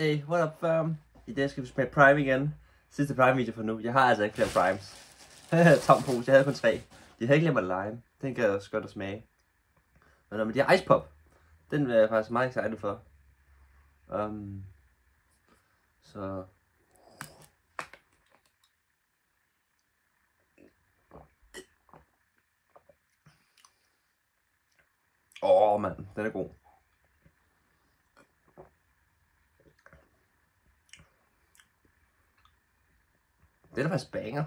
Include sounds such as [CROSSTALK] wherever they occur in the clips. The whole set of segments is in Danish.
Hey, what up fam? I dag skal vi smage Prime igen. Sidste Prime video for nu. Jeg har altså ikke flere Primes. [LAUGHS] Tom pose, jeg havde kun tre. De havde ikke glemt at lime. Den kan også godt at smage. Men når med de Ice Pop, den er jeg faktisk meget excited for. Um, så... Åh, oh, mand, den er god. Det er da faktisk banger.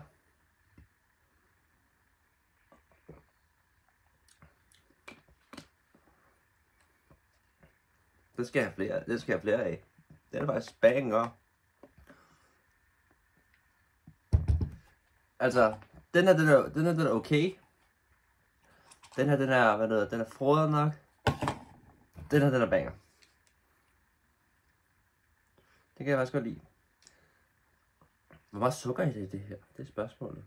Det skal jeg have flere, det skal jeg have flere af. Det er da faktisk banger. Altså, den her, den er, den er, den er okay. Den her, den er, hvad hedder, den er frodet nok. Den her, den er banger. Det kan jeg faktisk godt lide. Hvor meget sukker er det i det her? Det er spørgsmålet.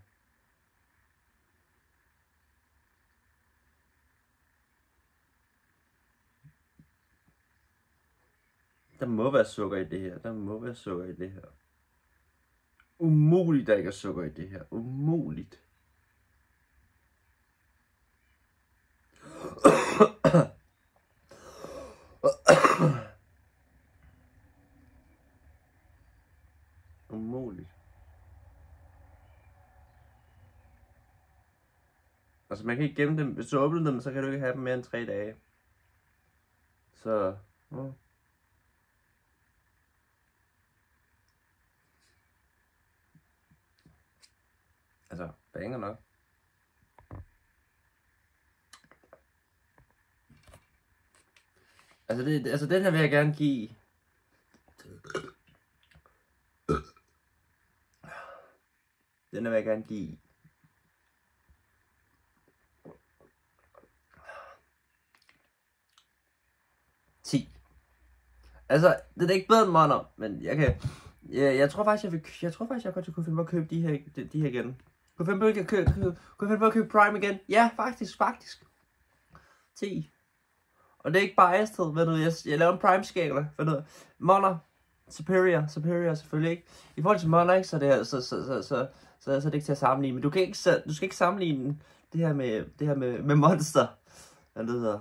Der må være sukker i det her. Der må være sukker i det her. Umuligt, der ikke er sukker i det her. Umuligt. [COUGHS] Umuligt. Altså man kan ikke gemme dem. Hvis du åbner dem, så kan du ikke have dem mere end tre dage. Så... Ja. Altså, banger nok. Altså, det, altså den her vil jeg gerne give... Den her vil jeg gerne give... Altså, det er ikke bedre end Monner, men jeg kan... Jeg, jeg tror faktisk, jeg, vil, jeg tror faktisk, jeg godt kunne finde på at købe de her, de, de her igen. Kunne finde på at købe, købe, kunne finde på at købe Prime igen? Ja, faktisk, faktisk. 10. Og det er ikke biased, ved du, jeg, jeg laver en Prime-skala, ved du, Monner, Superior, Superior selvfølgelig ikke. I forhold til Monner, ikke, så, det er, så, så, så, så, så, så er det ikke til at sammenligne, men du, kan ikke, så, du skal ikke sammenligne det her med, det her med, med Monster, hvad det hedder.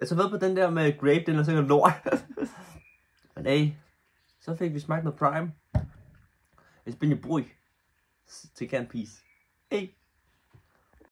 Jeg så ved på den der med grape, den er sikkert lort. [LAUGHS] Men hey, så fik vi smagt noget prime. It's been your boy. Take care and peace. Hey.